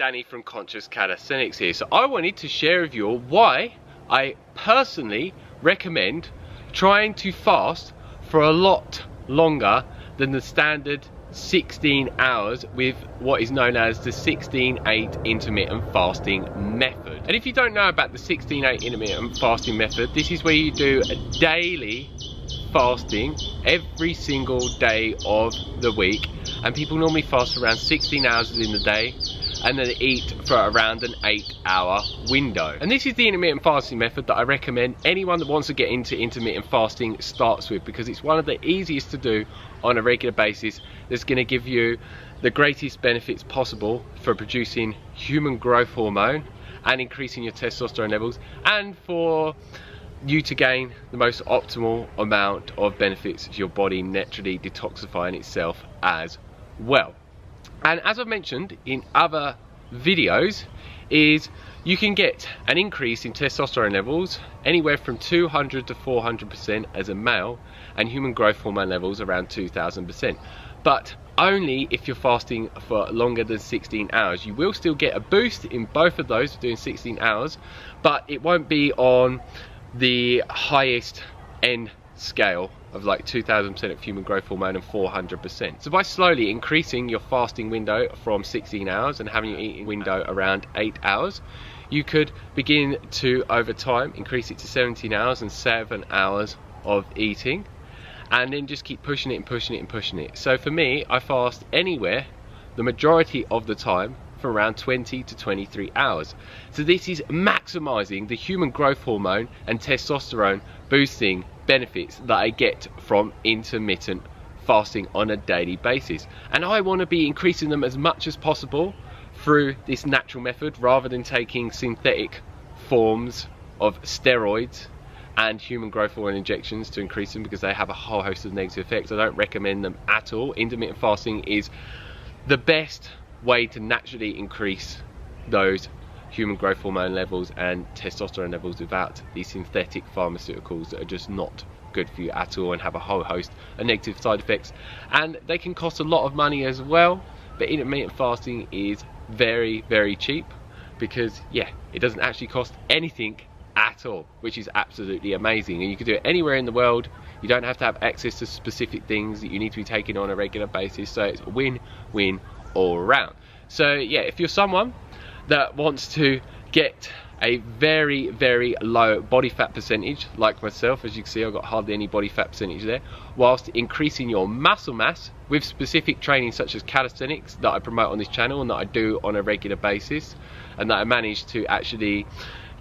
Danny from Conscious Calisthenics here. So I wanted to share with you all why I personally recommend trying to fast for a lot longer than the standard 16 hours with what is known as the 16-8 intermittent fasting method. And if you don't know about the 16-8 intermittent fasting method, this is where you do a daily fasting every single day of the week and people normally fast around 16 hours in the day and then eat for around an eight hour window. And this is the intermittent fasting method that I recommend anyone that wants to get into intermittent fasting starts with because it's one of the easiest to do on a regular basis that's going to give you the greatest benefits possible for producing human growth hormone and increasing your testosterone levels and for you to gain the most optimal amount of benefits your body naturally detoxifying itself as well. And as I've mentioned in other videos, is you can get an increase in testosterone levels anywhere from 200 to 400% as a male and human growth hormone levels around 2000%. But only if you're fasting for longer than 16 hours. You will still get a boost in both of those doing 16 hours, but it won't be on the highest end scale of like 2000% of human growth hormone and 400%. So by slowly increasing your fasting window from 16 hours and having your eating window around 8 hours, you could begin to over time increase it to 17 hours and 7 hours of eating and then just keep pushing it and pushing it and pushing it. So for me, I fast anywhere the majority of the time for around 20 to 23 hours. So this is maximizing the human growth hormone and testosterone boosting benefits that I get from intermittent fasting on a daily basis. And I want to be increasing them as much as possible through this natural method rather than taking synthetic forms of steroids and human growth hormone injections to increase them because they have a whole host of negative effects. I don't recommend them at all. Intermittent fasting is the best way to naturally increase those human growth hormone levels and testosterone levels without these synthetic pharmaceuticals that are just not good for you at all and have a whole host of negative side effects. And they can cost a lot of money as well but intermittent fasting is very very cheap because yeah it doesn't actually cost anything at all which is absolutely amazing. And you can do it anywhere in the world. You don't have to have access to specific things that you need to be taking on a regular basis. So it's win win all around so yeah if you're someone that wants to get a very very low body fat percentage like myself as you can see I've got hardly any body fat percentage there whilst increasing your muscle mass with specific training such as calisthenics that I promote on this channel and that I do on a regular basis and that I managed to actually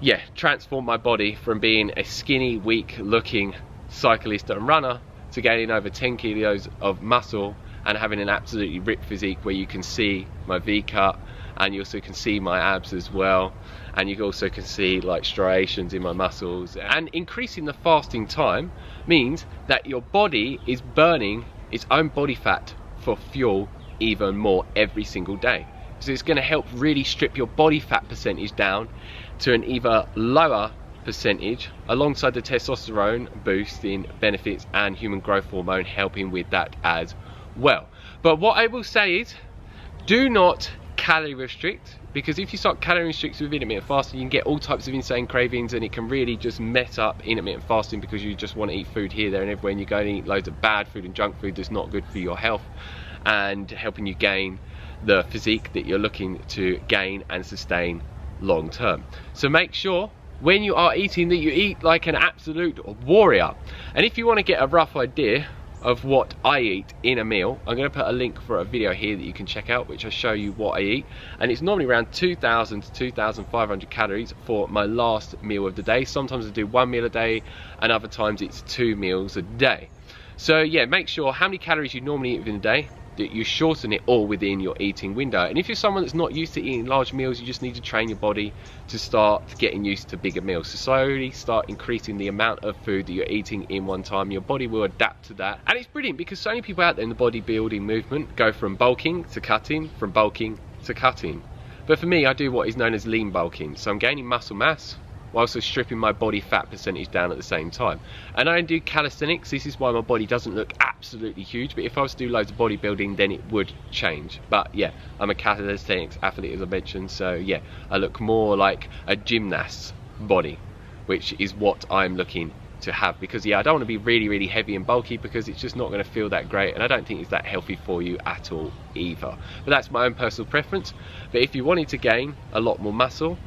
yeah transform my body from being a skinny weak looking cyclist and runner to gaining over 10 kilos of muscle and having an absolutely ripped physique where you can see my V cut and you also can see my abs as well and you also can see like striations in my muscles. And increasing the fasting time means that your body is burning its own body fat for fuel even more every single day. So it's going to help really strip your body fat percentage down to an either lower percentage alongside the testosterone boosting benefits and human growth hormone helping with that as well. But what I will say is do not calorie restrict because if you start calorie restricting with intermittent fasting you can get all types of insane cravings and it can really just mess up intermittent fasting because you just want to eat food here there and everywhere and you go and eat loads of bad food and junk food that's not good for your health and helping you gain the physique that you're looking to gain and sustain long term. So make sure when you are eating that you eat like an absolute warrior. And if you want to get a rough idea of what I eat in a meal. I'm going to put a link for a video here that you can check out which I show you what I eat and it's normally around 2,000 to 2,500 calories for my last meal of the day. Sometimes I do one meal a day and other times it's two meals a day. So yeah, make sure how many calories you normally eat within a day that you shorten it all within your eating window. And if you're someone that's not used to eating large meals, you just need to train your body to start getting used to bigger meals. So slowly start increasing the amount of food that you're eating in one time. Your body will adapt to that. And it's brilliant because so many people out there in the bodybuilding movement go from bulking to cutting, from bulking to cutting. But for me, I do what is known as lean bulking. So I'm gaining muscle mass while also stripping my body fat percentage down at the same time. And I do calisthenics, this is why my body doesn't look absolutely huge, but if I was to do loads of bodybuilding, then it would change. But yeah, I'm a calisthenics athlete, as I mentioned, so yeah, I look more like a gymnast's body, which is what I'm looking to have because yeah I don't want to be really really heavy and bulky because it's just not going to feel that great and I don't think it's that healthy for you at all either but that's my own personal preference but if you wanted to gain a lot more muscle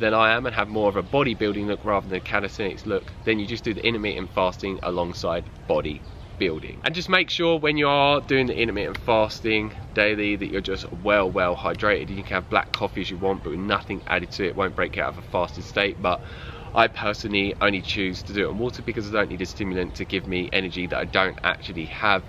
than I am and have more of a bodybuilding look rather than a calisthenics look, then you just do the intermittent fasting alongside body building. And just make sure when you are doing the intermittent fasting daily that you're just well, well hydrated. You can have black coffee as you want, but with nothing added to it, it won't break out of a fasted state. But I personally only choose to do it on water because I don't need a stimulant to give me energy that I don't actually have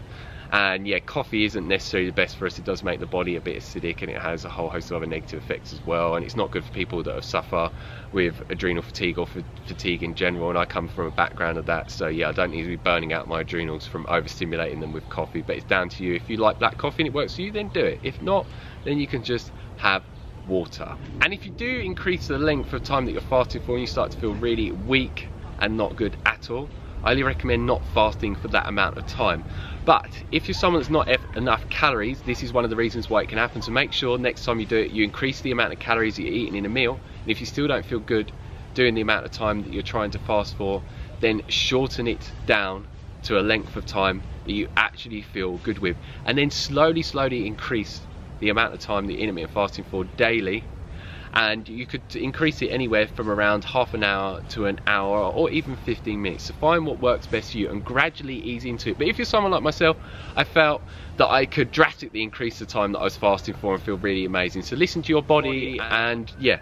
and yeah coffee isn't necessarily the best for us. It does make the body a bit acidic and it has a whole host of other negative effects as well. And it's not good for people that suffer with adrenal fatigue or fatigue in general. And I come from a background of that. So yeah I don't need to be burning out my adrenals from overstimulating them with coffee. But it's down to you. If you like black coffee and it works for you then do it. If not then you can just have water. And if you do increase the length of time that you're fasting for and you start to feel really weak and not good at all I highly recommend not fasting for that amount of time. But if you're someone that's not enough calories, this is one of the reasons why it can happen. So make sure next time you do it, you increase the amount of calories you're eating in a meal. And if you still don't feel good doing the amount of time that you're trying to fast for, then shorten it down to a length of time that you actually feel good with. And then slowly, slowly increase the amount of time that you're intermittent fasting for daily and you could increase it anywhere from around half an hour to an hour or even 15 minutes so find what works best for you and gradually ease into it. But if you're someone like myself I felt that I could drastically increase the time that I was fasting for and feel really amazing. So listen to your body and yeah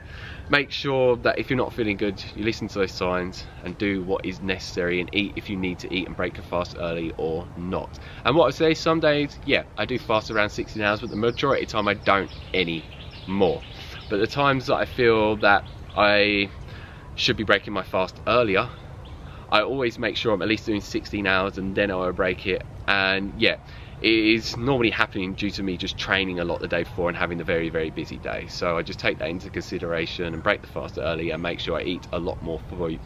make sure that if you're not feeling good you listen to those signs and do what is necessary and eat if you need to eat and break a fast early or not. And what I say some days yeah I do fast around 16 hours but the majority of the time I don't anymore but the times that I feel that I should be breaking my fast earlier, I always make sure I'm at least doing 16 hours and then I'll break it. And yeah, is normally happening due to me just training a lot the day before and having a very very busy day. So I just take that into consideration and break the fast early and make sure I eat a lot more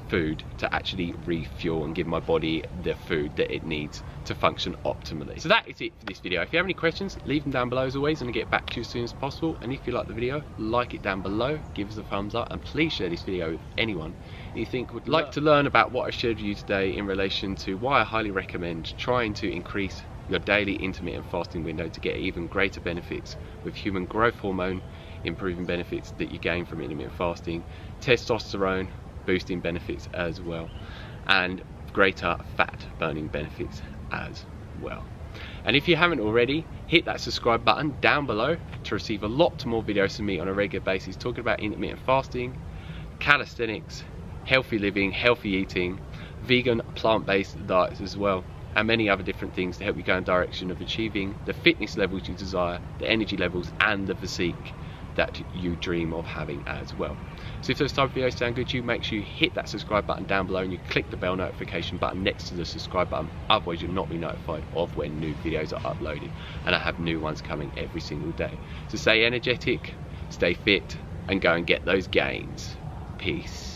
food to actually refuel and give my body the food that it needs to function optimally. So that is it for this video. If you have any questions leave them down below as always. And I'll get back to you as soon as possible. And if you like the video like it down below give us a thumbs up and please share this video with anyone you think would like to learn about what I shared with you today in relation to why I highly recommend trying to increase your daily intermittent fasting window to get even greater benefits with human growth hormone improving benefits that you gain from intermittent fasting, testosterone boosting benefits as well, and greater fat burning benefits as well. And if you haven't already, hit that subscribe button down below to receive a lot more videos from me on a regular basis talking about intermittent fasting, calisthenics, healthy living, healthy eating, vegan, plant-based diets as well and many other different things to help you go in direction of achieving the fitness levels you desire, the energy levels and the physique that you dream of having as well. So if those type of videos sound good to you, make sure you hit that subscribe button down below and you click the bell notification button next to the subscribe button. Otherwise you'll not be notified of when new videos are uploaded. And I have new ones coming every single day. So stay energetic, stay fit, and go and get those gains. Peace.